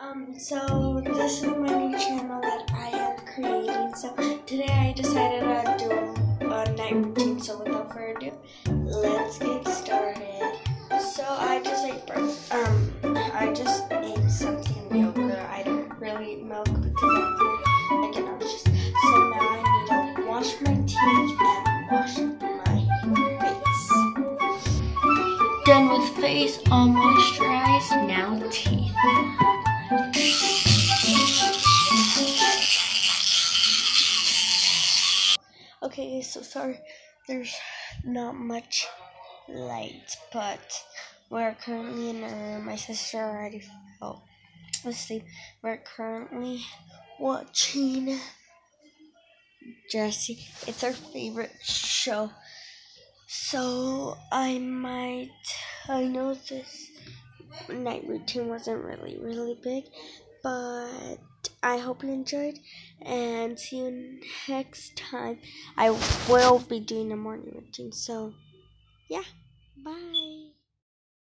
Um, so this is my new channel that I am creating. So today I decided to do a night routine. So without further ado, let's get started. So I just ate breakfast. Um, I just ate something yogurt. I don't really eat milk because I it nauseous. So now I need to wash my teeth and wash my face. Done with face, all moisturized. Now teeth. Okay, so sorry, there's not much light, but we're currently in uh, my sister already fell asleep. We're currently watching Jessie. It's our favorite show. So I might, I know this night routine wasn't really, really big, but I hope you enjoyed and see you next time. I will be doing a morning routine. So, yeah, bye.